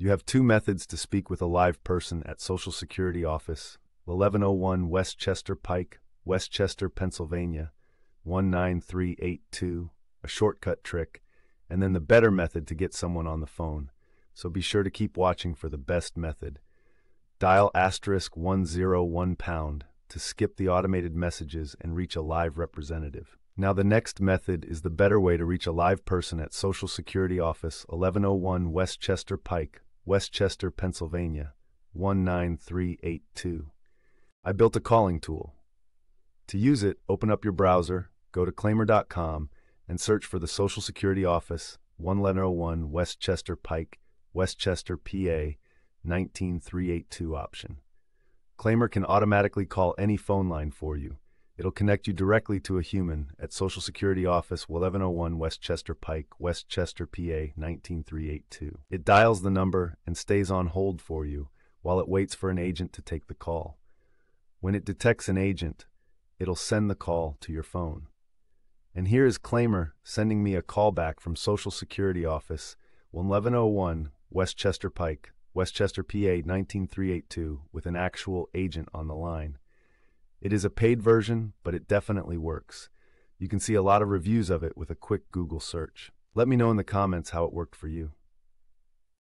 You have two methods to speak with a live person at Social Security Office 1101 West Chester Pike, West Chester, Pennsylvania 19382, a shortcut trick, and then the better method to get someone on the phone. So be sure to keep watching for the best method. Dial asterisk 101 pound to skip the automated messages and reach a live representative. Now, the next method is the better way to reach a live person at Social Security Office 1101 West Chester Pike, West Chester, Pennsylvania 19382. I built a calling tool. To use it, open up your browser, go to claimyr.com, and search for the Social Security Office 1101 West Chester Pike, West Chester, PA 19382 option. Claimyr can automatically call any phone line for you. It'll connect you directly to a human at Social Security Office 1101 West Chester Pike, West Chester, PA 19382. It dials the number and stays on hold for you while it waits for an agent to take the call. When it detects an agent, it'll send the call to your phone. And here is Claimyr sending me a callback from Social Security Office 1101 West Chester Pike, West Chester, PA 19382, with an actual agent on the line. It is a paid version, but it definitely works. You can see a lot of reviews of it with a quick Google search. Let me know in the comments how it worked for you.